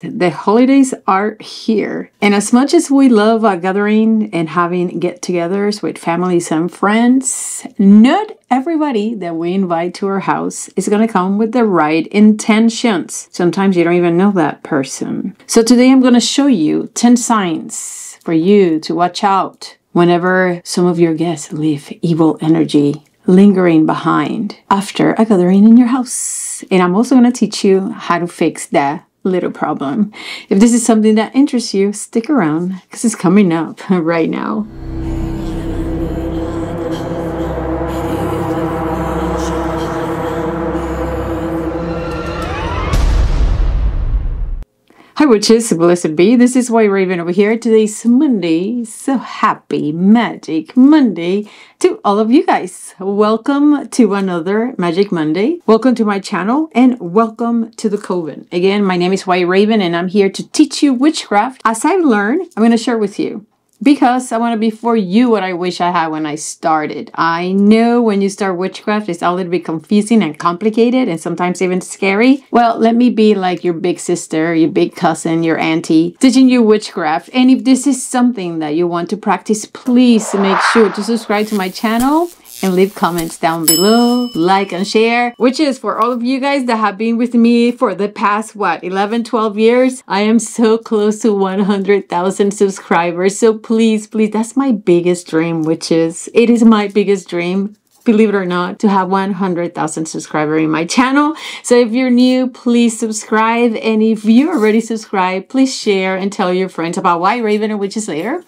The holidays are here. And as much as we love a gathering and having get togethers with families and friends, not everybody that we invite to our house is going to come with the right intentions. Sometimes you don't even know that person. So today I'm going to show you 10 signs for you to watch out whenever some of your guests leave evil energy lingering behind after a gathering in your house. And I'm also going to teach you how to fix that little problem. If this is something that interests you, stick around because it's coming up right now. Hi witches, blessed be. This is White Raven over here. Today's Monday. So happy Magic Monday to all of you guys. Welcome to another Magic Monday. Welcome to my channel and welcome to the Coven. Again, my name is White Raven and I'm here to teach you witchcraft. As I've learned, I'm going to share with you because I want to be for you what I wish I had when I started. I know when you start witchcraft, it's a little bit confusing and complicated and sometimes even scary. Well, let me be like your big sister, your big cousin, your auntie, teaching you witchcraft. And if this is something that you want to practice, please make sure to subscribe to my channel and leave comments down below, like and share, which is for all of you guys that have been with me for the past, what, 11, 12 years. I am so close to 100,000 subscribers. So please, please, that's my biggest dream, which is, it is my biggest dream believe it or not, to have 100,000 subscribers in my channel. So if you're new, please subscribe. And if you already subscribed, please share and tell your friends about White Raven or Witches Lair.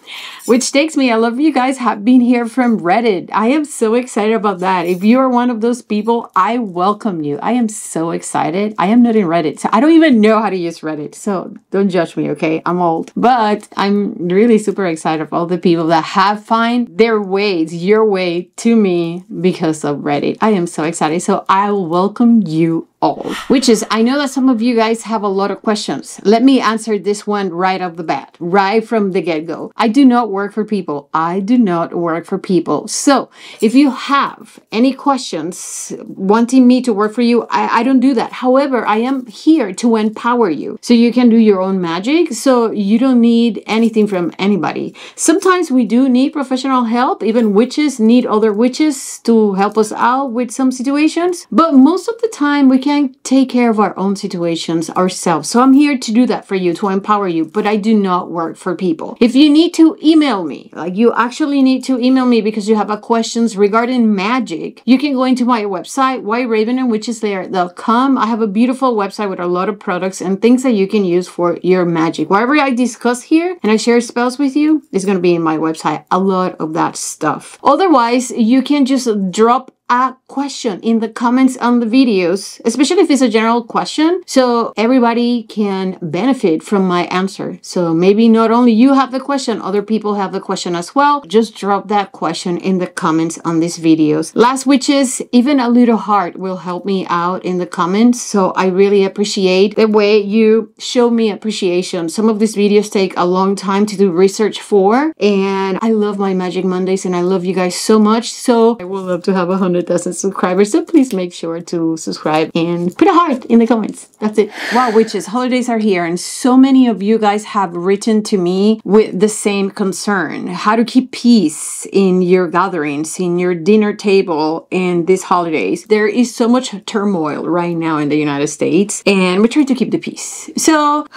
Which takes me, I love you guys have been here from Reddit. I am so excited about that. If you are one of those people, I welcome you. I am so excited. I am not in Reddit. So I don't even know how to use Reddit. So don't judge me, okay? I'm old. But I'm really super excited for all the people that have find their ways, your way to me because of Reddit. I am so excited. So I will welcome you all. Which is, I know that some of you guys have a lot of questions. Let me answer this one right off the bat, right from the get go. I do not work for people. I do not work for people. So if you have any questions wanting me to work for you, I, I don't do that. However, I am here to empower you so you can do your own magic. So you don't need anything from anybody. Sometimes we do need professional help. Even witches need other witches to help us out with some situations. But most of the time we can can take care of our own situations ourselves. So I'm here to do that for you, to empower you, but I do not work for people. If you need to email me, like you actually need to email me because you have a questions regarding magic, you can go into my website, whiteravenandwitcheslair.com. I have a beautiful website with a lot of products and things that you can use for your magic. Whatever I discuss here and I share spells with you is going to be in my website. A lot of that stuff. Otherwise, you can just drop a question in the comments on the videos, especially if it's a general question, so everybody can benefit from my answer. So maybe not only you have the question, other people have the question as well. Just drop that question in the comments on these videos. Last which is even a little heart will help me out in the comments. So I really appreciate the way you show me appreciation. Some of these videos take a long time to do research for, and I love my Magic Mondays and I love you guys so much. So I would love to have a hundred 100,000 subscribers. So please make sure to subscribe and put a heart in the comments. That's it. Wow, witches, holidays are here. And so many of you guys have written to me with the same concern. How to keep peace in your gatherings, in your dinner table in these holidays. There is so much turmoil right now in the United States and we're trying to keep the peace. So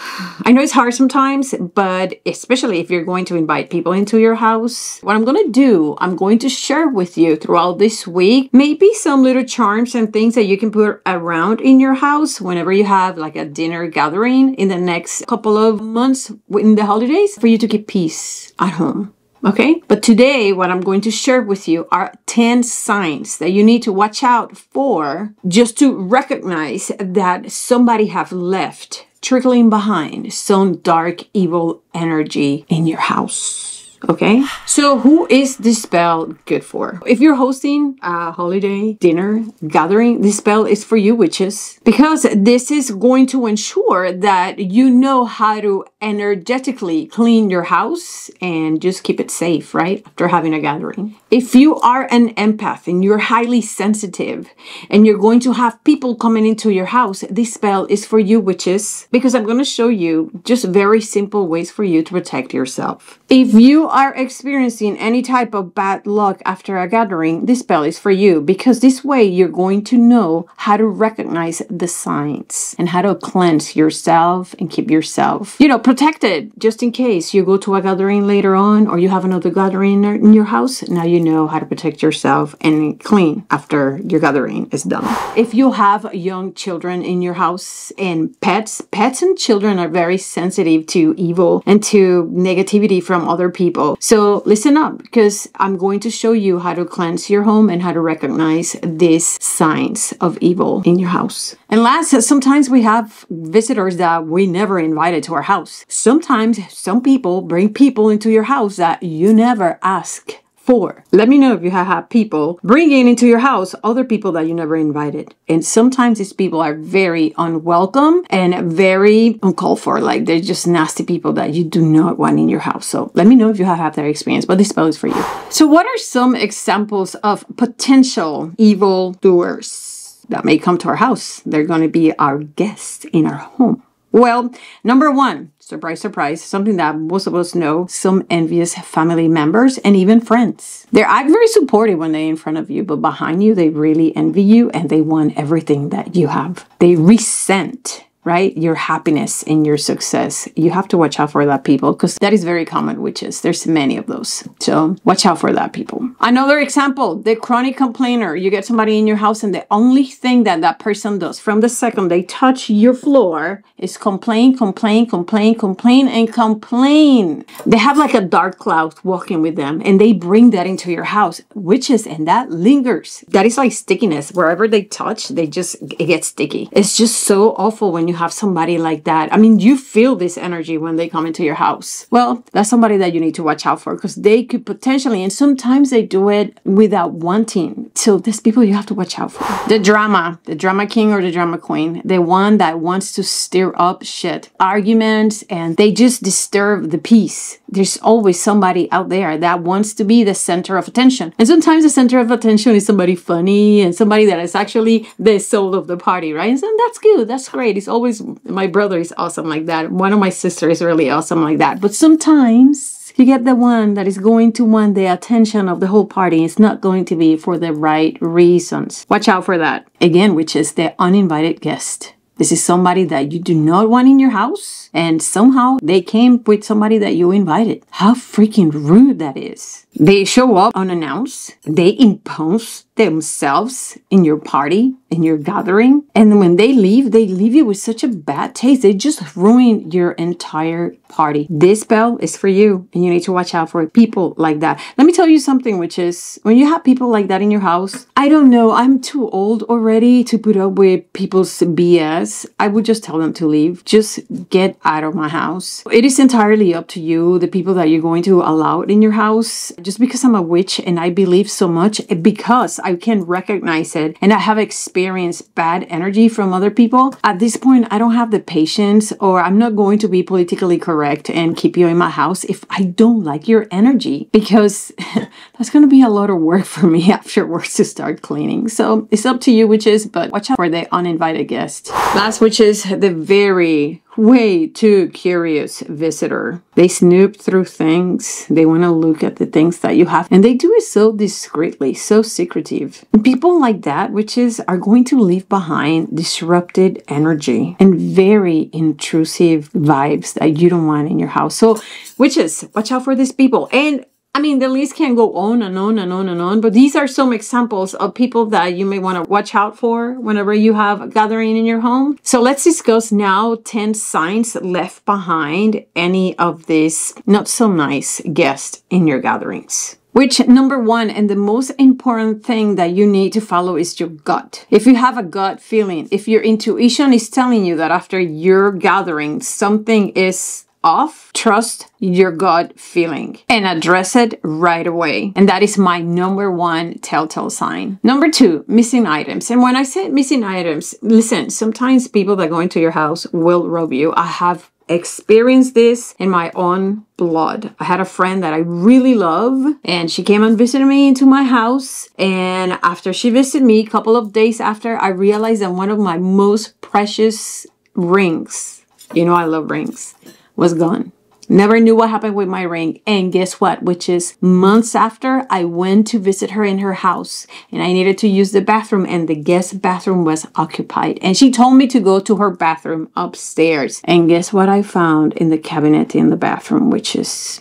I know it's hard sometimes, but especially if you're going to invite people into your house, what I'm going to do, I'm going to share with you throughout this week maybe some little charms and things that you can put around in your house whenever you have like a dinner gathering in the next couple of months in the holidays for you to keep peace at home. Okay, but today what I'm going to share with you are 10 signs that you need to watch out for just to recognize that somebody have left trickling behind some dark evil energy in your house. Okay, so who is this spell good for? If you're hosting a holiday dinner gathering, this spell is for you witches because this is going to ensure that you know how to energetically clean your house and just keep it safe, right? After having a gathering. If you are an empath and you're highly sensitive and you're going to have people coming into your house, this spell is for you, witches, because I'm going to show you just very simple ways for you to protect yourself. If you are experiencing any type of bad luck after a gathering, this spell is for you because this way you're going to know how to recognize the signs and how to cleanse yourself and keep yourself, you know, protected just in case you go to a gathering later on or you have another gathering in your house. Now you know how to protect yourself and clean after your gathering is done. If you have young children in your house and pets, pets and children are very sensitive to evil and to negativity from other people. So listen up because I'm going to show you how to cleanse your home and how to recognize these signs of evil in your house. And last, sometimes we have visitors that we never invited to our house. Sometimes some people bring people into your house that you never ask Four, let me know if you have had people bringing into your house other people that you never invited. And sometimes these people are very unwelcome and very uncalled for. Like they're just nasty people that you do not want in your house. So let me know if you have had that experience, but this spell is for you. So, what are some examples of potential evil doers that may come to our house? They're going to be our guests in our home. Well, number one, surprise, surprise, something that most of us know, some envious family members and even friends. They're act very supportive when they're in front of you, but behind you, they really envy you and they want everything that you have. They resent right? Your happiness and your success. You have to watch out for that people because that is very common, witches. There's many of those. So watch out for that people. Another example, the chronic complainer. You get somebody in your house and the only thing that that person does from the second they touch your floor is complain, complain, complain, complain, and complain. They have like a dark cloud walking with them and they bring that into your house, witches, and that lingers. That is like stickiness. Wherever they touch, they just, it gets sticky. It's just so awful when you you have somebody like that. I mean, you feel this energy when they come into your house. Well, that's somebody that you need to watch out for because they could potentially, and sometimes they do it without wanting. So there's people you have to watch out for. The drama, the drama king or the drama queen, the one that wants to stir up shit, arguments, and they just disturb the peace. There's always somebody out there that wants to be the center of attention. And sometimes the center of attention is somebody funny and somebody that is actually the soul of the party, right? And that's good. That's great. It's always always my brother is awesome like that. One of my sisters is really awesome like that. But sometimes you get the one that is going to want the attention of the whole party. It's not going to be for the right reasons. Watch out for that. Again, which is the uninvited guest. This is somebody that you do not want in your house, and somehow they came with somebody that you invited. How freaking rude that is. They show up unannounced, they impose themselves in your party, in your gathering. And when they leave, they leave you with such a bad taste. They just ruin your entire party. This spell is for you, and you need to watch out for people like that. Let me tell you something, which is when you have people like that in your house, I don't know, I'm too old already to put up with people's BS. I would just tell them to leave. Just get out of my house. It is entirely up to you, the people that you're going to allow in your house. Just because I'm a witch and I believe so much, eh, because I can recognize it and I have experienced bad energy from other people. At this point, I don't have the patience or I'm not going to be politically correct and keep you in my house if I don't like your energy because that's going to be a lot of work for me afterwards to start cleaning. So it's up to you, witches, but watch out for the uninvited guest. Last, which is the very way too curious visitor. They snoop through things. They want to look at the things that you have. And they do it so discreetly, so secretive. And people like that, witches, are going to leave behind disrupted energy and very intrusive vibes that you don't want in your house. So, witches, watch out for these people. And I mean, the list can go on and on and on and on, but these are some examples of people that you may want to watch out for whenever you have a gathering in your home. So let's discuss now 10 signs left behind any of these not so nice guests in your gatherings. Which number one and the most important thing that you need to follow is your gut. If you have a gut feeling, if your intuition is telling you that after your gathering something is off, trust your gut feeling and address it right away. And that is my number one telltale sign. Number two, missing items. And when I say missing items, listen, sometimes people that go into your house will rob you. I have experienced this in my own blood. I had a friend that I really love and she came and visited me into my house and after she visited me a couple of days after I realized that one of my most precious rings, you know I love rings, was gone. Never knew what happened with my ring. And guess what? Which is months after I went to visit her in her house and I needed to use the bathroom and the guest bathroom was occupied. And she told me to go to her bathroom upstairs. And guess what I found in the cabinet in the bathroom, which is,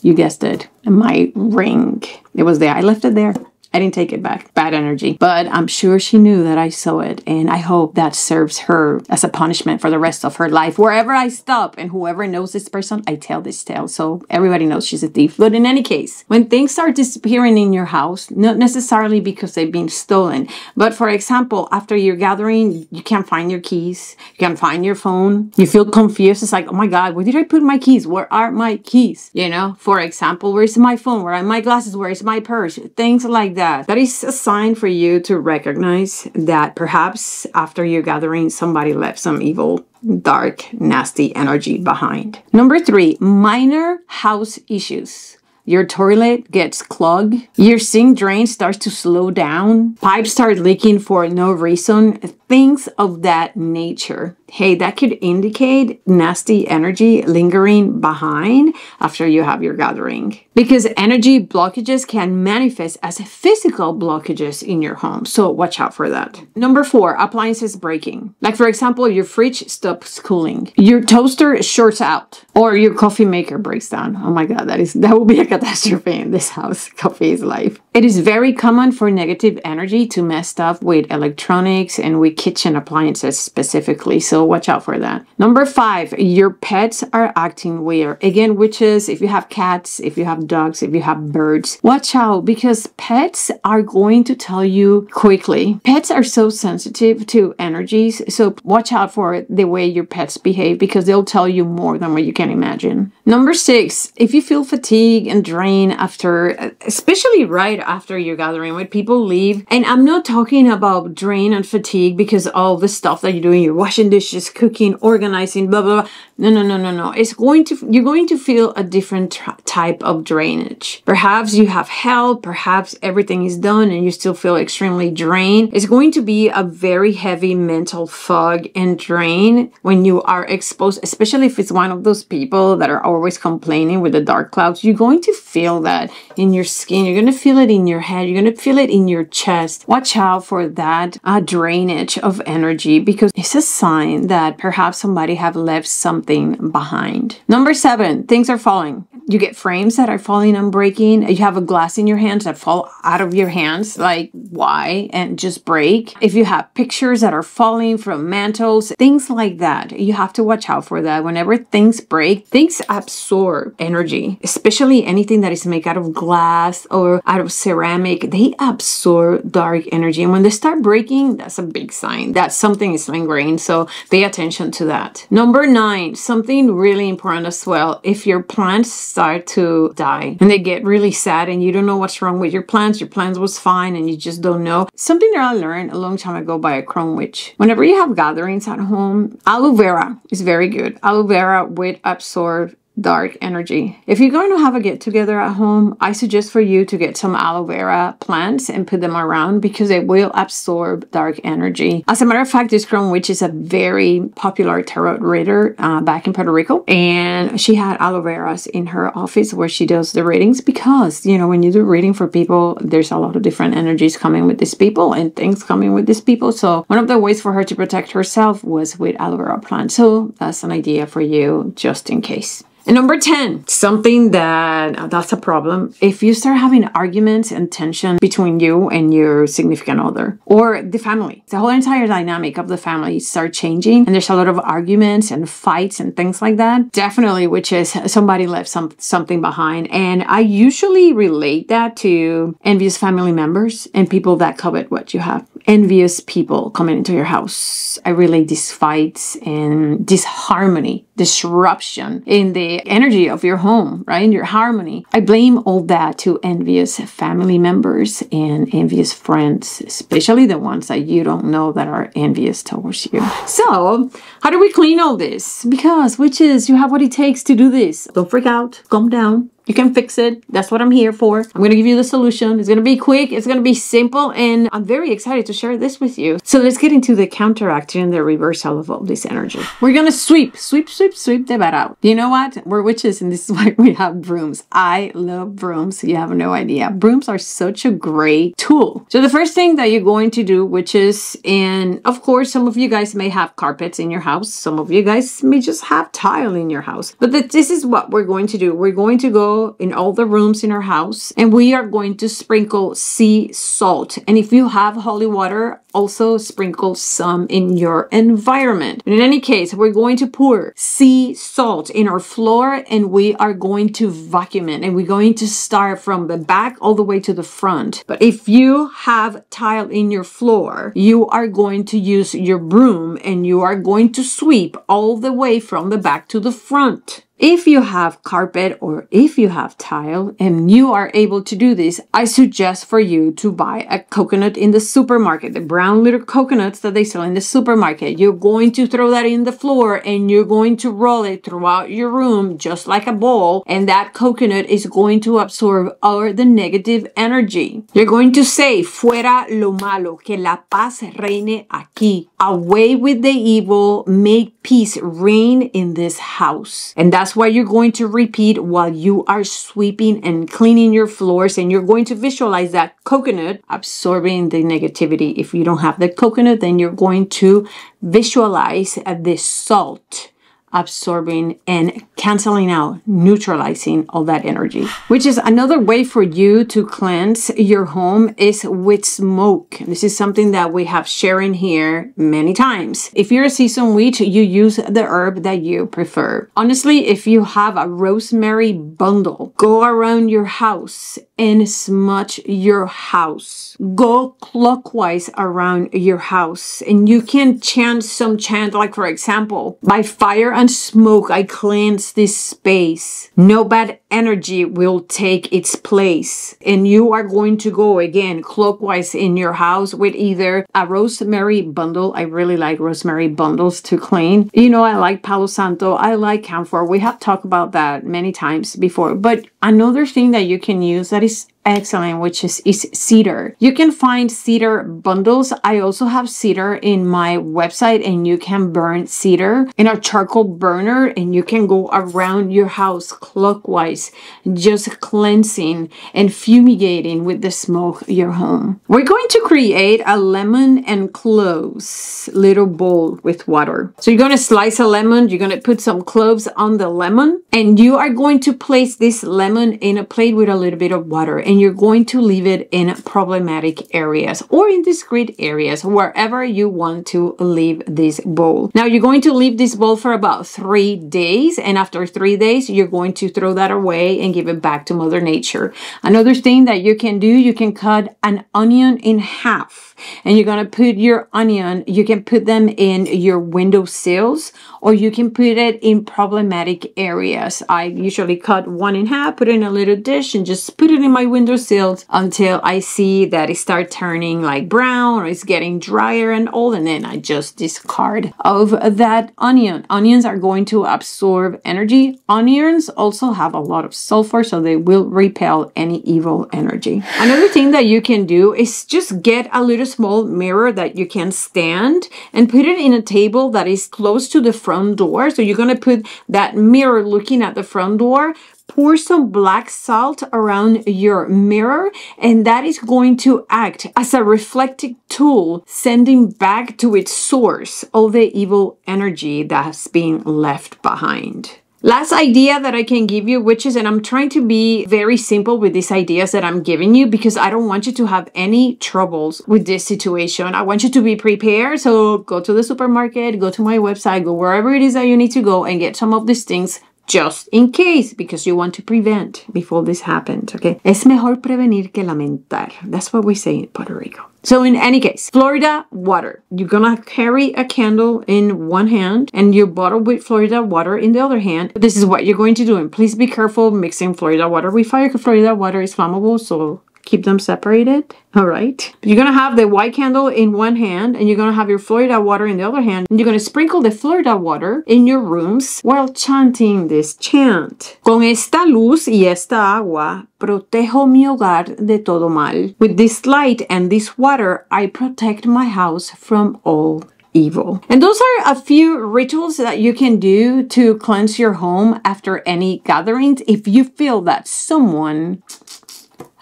you guessed it, my ring. It was there. I left it there. I didn't take it back. Bad energy. But I'm sure she knew that I saw it. And I hope that serves her as a punishment for the rest of her life. Wherever I stop and whoever knows this person, I tell this tale. So everybody knows she's a thief. But in any case, when things start disappearing in your house, not necessarily because they've been stolen, but for example, after you're gathering, you can't find your keys, you can't find your phone, you feel confused. It's like, oh my God, where did I put my keys? Where are my keys? You know, for example, where's my phone? Where are my glasses? Where's my purse? Things like that that. That is a sign for you to recognize that perhaps after your gathering, somebody left some evil dark, nasty energy behind. Number three, minor house issues. Your toilet gets clogged. Your sink drain starts to slow down. Pipes start leaking for no reason. Things of that nature hey, that could indicate nasty energy lingering behind after you have your gathering. Because energy blockages can manifest as physical blockages in your home. So watch out for that. Number four, appliances breaking. Like for example, your fridge stops cooling, your toaster shorts out, or your coffee maker breaks down. Oh my God, that is that will be a catastrophe in this house. Coffee is life. It is very common for negative energy to mess up with electronics and with kitchen appliances specifically. So watch out for that. Number five, your pets are acting weird. Again, which is if you have cats, if you have dogs, if you have birds, watch out because pets are going to tell you quickly. Pets are so sensitive to energies. So watch out for the way your pets behave because they'll tell you more than what you can imagine. Number six, if you feel fatigue and drain after, especially right after you're gathering with people leave, and I'm not talking about drain and fatigue because all the stuff that you're doing, you're washing dishes dishes, cooking, organizing, blah, blah, blah. No, no, no, no, no. It's going to, you're going to feel a different type of drainage. Perhaps you have help, perhaps everything is done and you still feel extremely drained. It's going to be a very heavy mental fog and drain when you are exposed, especially if it's one of those people that are always complaining with the dark clouds. You're going to feel that in your skin. You're going to feel it in your head. You're going to feel it in your chest. Watch out for that uh, drainage of energy because it's a sign that perhaps somebody have left something behind. Number seven, things are falling. You get frames that are falling and breaking. You have a glass in your hands that fall out of your hands. Like, why? And just break. If you have pictures that are falling from mantles, things like that, you have to watch out for that. Whenever things break, things absorb energy, especially anything that is made out of glass or out of ceramic. They absorb dark energy. And when they start breaking, that's a big sign that something is lingering. So Pay attention to that. Number nine, something really important as well. If your plants start to die and they get really sad and you don't know what's wrong with your plants, your plants was fine and you just don't know. Something that I learned a long time ago by a chrome witch. Whenever you have gatherings at home, aloe vera is very good. Aloe vera will absorb dark energy. If you're going to have a get together at home, I suggest for you to get some aloe vera plants and put them around because they will absorb dark energy. As a matter of fact, this Chrome Witch is a very popular tarot reader uh, back in Puerto Rico and she had aloe veras in her office where she does the readings because, you know, when you do reading for people, there's a lot of different energies coming with these people and things coming with these people. So one of the ways for her to protect herself was with aloe vera plants. So that's an idea for you just in case. And number 10, something that uh, that's a problem. If you start having arguments and tension between you and your significant other or the family, the whole entire dynamic of the family start changing and there's a lot of arguments and fights and things like that, definitely, which is somebody left some, something behind. And I usually relate that to envious family members and people that covet what you have. Envious people coming into your house. I relate these fights and disharmony, disruption in the energy of your home, right? In your harmony. I blame all that to envious family members and envious friends, especially the ones that you don't know that are envious towards you. So, how do we clean all this? Because witches, you have what it takes to do this. Don't freak out, calm down, you can fix it. That's what I'm here for. I'm going to give you the solution. It's going to be quick. It's going to be simple. And I'm very excited to share this with you. So let's get into the counteracting the reversal of all this energy. We're going to sweep, sweep, sweep, sweep the bad out. You know what? We're witches and this is why we have brooms. I love brooms. You have no idea. Brooms are such a great tool. So the first thing that you're going to do, which is, and of course, some of you guys may have carpets in your house. Some of you guys may just have tile in your house. But this is what we're going to do. We're going to go in all the rooms in our house and we are going to sprinkle sea salt. And if you have holy water, also sprinkle some in your environment. in any case, we're going to pour sea salt in our floor and we are going to vacuum it and we're going to start from the back all the way to the front. But if you have tile in your floor, you are going to use your broom and you are going to sweep all the way from the back to the front. If you have carpet or if you have tile and you are able to do this, I suggest for you to buy a coconut in the supermarket, the brown little coconuts that they sell in the supermarket. You're going to throw that in the floor and you're going to roll it throughout your room just like a ball and that coconut is going to absorb all the negative energy. You're going to say, fuera lo malo, que la paz reine aquí. Away with the evil, make peace reign in this house. And that's why you're going to repeat while you are sweeping and cleaning your floors and you're going to visualize that coconut absorbing the negativity. If you don't have the coconut, then you're going to visualize the salt absorbing and canceling out, neutralizing all that energy. Which is another way for you to cleanse your home is with smoke. This is something that we have sharing here many times. If you're a seasoned witch, you use the herb that you prefer. Honestly, if you have a rosemary bundle, go around your house and smudge your house. Go clockwise around your house and you can chant some chant like for example, by fire and smoke I cleanse this space. No bad energy will take its place and you are going to go again clockwise in your house with either a rosemary bundle. I really like rosemary bundles to clean. You know, I like Palo Santo. I like camphor. We have talked about that many times before, but another thing that you can use that is excellent, which is, is cedar. You can find cedar bundles. I also have cedar in my website and you can burn cedar in a charcoal burner and you can go around your house clockwise, just cleansing and fumigating with the smoke your home. We're going to create a lemon and cloves little bowl with water. So you're going to slice a lemon, you're going to put some cloves on the lemon and you are going to place this lemon in a plate with a little bit of water and you're going to leave it in problematic areas or in discreet areas, wherever you want to leave this bowl. Now you're going to leave this bowl for about three days. And after three days, you're going to throw that away and give it back to Mother Nature. Another thing that you can do, you can cut an onion in half and you're going to put your onion, you can put them in your window sills or you can put it in problematic areas. I usually cut one in half, put it in a little dish and just put it in my windowsill until I see that it start turning like brown or it's getting drier and old and then I just discard of that onion. Onions are going to absorb energy. Onions also have a lot of sulfur so they will repel any evil energy. Another thing that you can do is just get a little small mirror that you can stand and put it in a table that is close to the front door. So you're going to put that mirror looking at the front door, pour some black salt around your mirror and that is going to act as a reflective tool sending back to its source all the evil energy that has been left behind. Last idea that I can give you, which is, and I'm trying to be very simple with these ideas that I'm giving you because I don't want you to have any troubles with this situation. I want you to be prepared. So go to the supermarket, go to my website, go wherever it is that you need to go and get some of these things just in case because you want to prevent before this happens, okay? Es mejor prevenir que lamentar. That's what we say in Puerto Rico. So in any case, Florida water. You're gonna carry a candle in one hand and your bottle with Florida water in the other hand. This is what you're going to do. And please be careful mixing Florida water with fire because Florida water is flammable. So keep them separated. All right. You're going to have the white candle in one hand and you're going to have your Florida water in the other hand. And you're going to sprinkle the Florida water in your rooms while chanting this chant. Con esta luz y esta agua protejo mi hogar de todo mal. With this light and this water, I protect my house from all evil. And those are a few rituals that you can do to cleanse your home after any gatherings if you feel that someone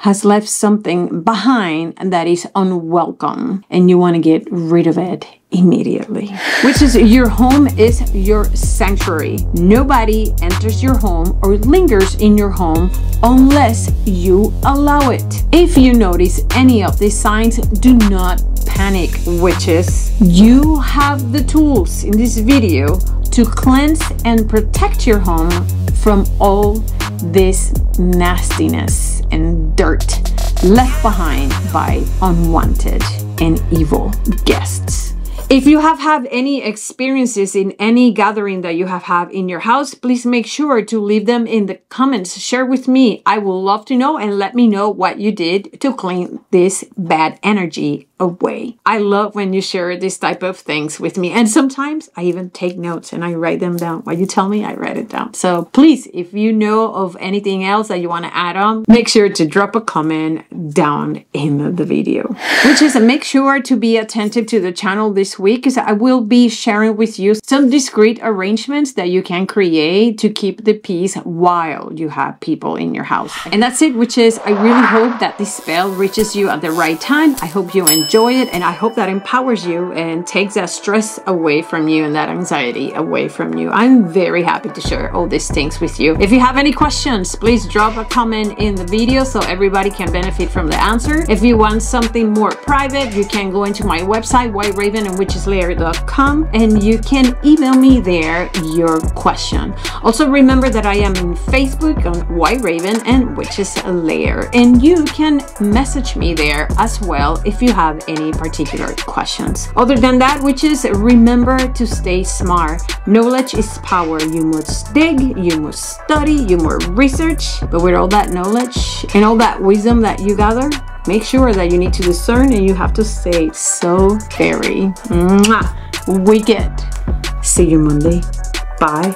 has left something behind that is unwelcome and you want to get rid of it immediately. Which is your home is your sanctuary. Nobody enters your home or lingers in your home unless you allow it. If you notice any of these signs, do not panic, witches. You have the tools in this video to cleanse and protect your home from all this nastiness and dirt left behind by unwanted and evil guests. If you have had any experiences in any gathering that you have had in your house, please make sure to leave them in the comments. Share with me. I will love to know and let me know what you did to clean this bad energy away. I love when you share this type of things with me. And sometimes I even take notes and I write them down. What you tell me, I write it down. So please, if you know of anything else that you want to add on, make sure to drop a comment down in the video. Which is make sure to be attentive to the channel this week because I will be sharing with you some discreet arrangements that you can create to keep the peace while you have people in your house. And that's it, which is I really hope that this spell reaches you at the right time. I hope you enjoy it and I hope that empowers you and takes that stress away from you and that anxiety away from you. I'm very happy to share all these things with you. If you have any questions, please drop a comment in the video so everybody can benefit from the answer. If you want something more private, you can go into my website, whiteravenandwitcheslair.com, and and you can email me there your question. Also remember that I am in Facebook on White Raven and Witches Lair and you can message me there as well if you have any particular questions. Other than that, which is remember to stay smart. Knowledge is power. You must dig, you must study, you must research, but with all that knowledge and all that wisdom that you gather, make sure that you need to discern and you have to stay so very mwah, wicked. See you Monday. Bye.